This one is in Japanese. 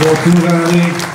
Fortunately.